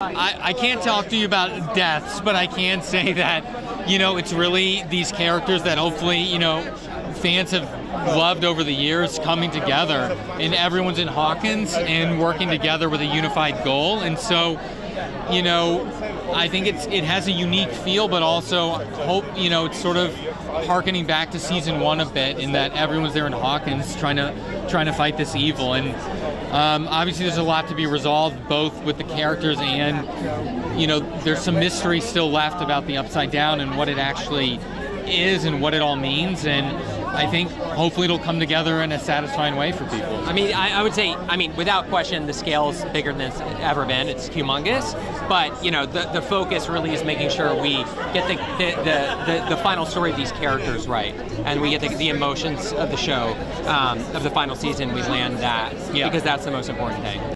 I, I can't talk to you about deaths, but I can say that, you know, it's really these characters that hopefully, you know, fans have loved over the years coming together, and everyone's in Hawkins and working together with a unified goal. And so, you know, I think it's it has a unique feel, but also hope you know it's sort of harkening back to season one a bit in that everyone's there in Hawkins trying to trying to fight this evil and. Um, obviously, there's a lot to be resolved, both with the characters and, you know, there's some mystery still left about the Upside Down and what it actually is and what it all means. And I think hopefully it'll come together in a satisfying way for people. I mean, I, I would say, I mean, without question, the scale's bigger than it's ever been. It's humongous. But you know, the, the focus really is making sure we get the the, the, the, the final story of these characters right, and we get the, the emotions of the show, um, of the final season. We land that Yeah. because that's the most important thing.